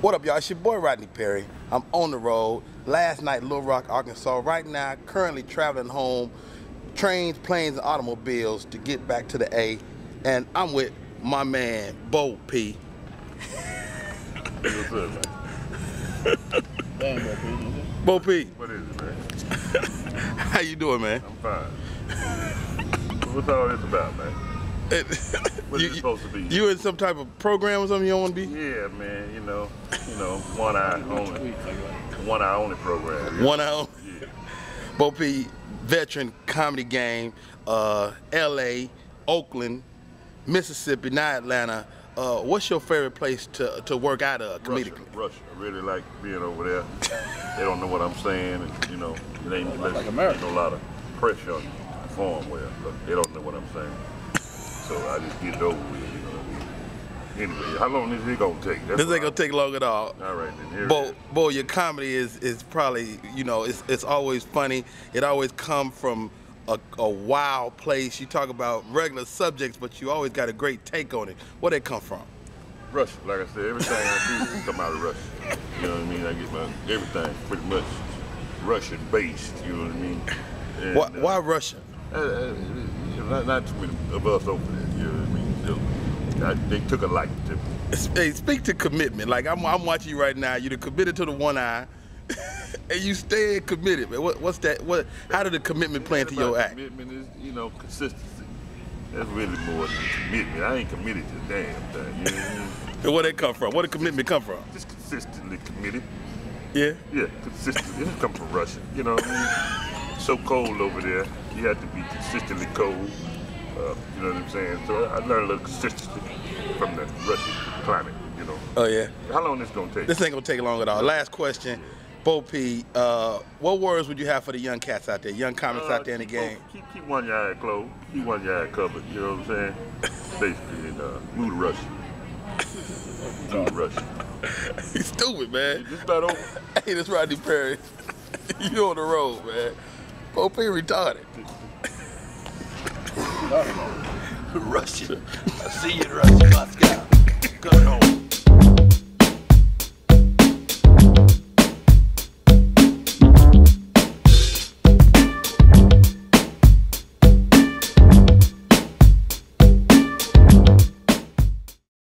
What up, y'all? It's your boy Rodney Perry. I'm on the road. Last night, Little Rock, Arkansas. Right now, currently traveling home, trains, planes, and automobiles to get back to the A. And I'm with my man, Bo P. What's up, man? Damn, P. Bo P, What is it, man? how you doing, man? I'm fine. What's all this about, man? What's you, it supposed to be? You in some type of program or something you don't want to be? Yeah, man. You know, you know, one eye only, Tweets, like that. one eye only program. Yeah. One out. Yeah. Bo P, veteran comedy game, uh, L.A., Oakland, Mississippi, not Atlanta. Uh, what's your favorite place to, to work out of Russia, comedically? Russia. I really like being over there. They don't know what I'm saying, and you know, it ain't, Like like America. ain't a lot of pressure on you to perform well, but they don't know what I'm saying. So I just get it over with, you know what I mean? Anyway, how long is it gonna take? That's This ain't gonna take long at all. All right, then here it Bo, is. Your comedy is is probably you know it's it's always funny. It always come from a, a wild place. You talk about regular subjects, but you always got a great take on it. Where they come from? Russia, like I said, everything I do come out of Russia. You know what I mean? I get my everything pretty much Russian based. You know what I mean? And, Why, uh, why Russia? uh, uh, not, not too many of us over there. What I mean? So, I, they took a liking to me. Hey, speak to commitment. Like I'm, I'm watching you right now. You're committed to the one eye, and you stay committed. Man, what, what's that? What? How did the commitment play into your act? Commitment is, you know, consistency. That's really more than commitment. I ain't committed to damn thing. You know what I mean? And where that come from? Where did commitment come from? Just consistently committed. Yeah. Yeah, consistently. It come from Russia. You know what I mean? So cold over there. You have to be consistently cold. Uh, you know what I'm saying? So I learned a little consistency from the Russian climate. You know. Oh yeah. How long this gonna take? This ain't gonna take long at all. Last question, Bo P. Uh, what words would you have for the young cats out there, young comics Uh, out there in the game? Keep, keep one eye closed. Keep one eye covered. You know what I'm saying? Basically, and uh, move to Russia. Move to Russia. He's stupid, man. About over. Hey, this Rodney Perry. you on the road, man. Bo P. retarded. Russia. I see you in Russia, Moscow.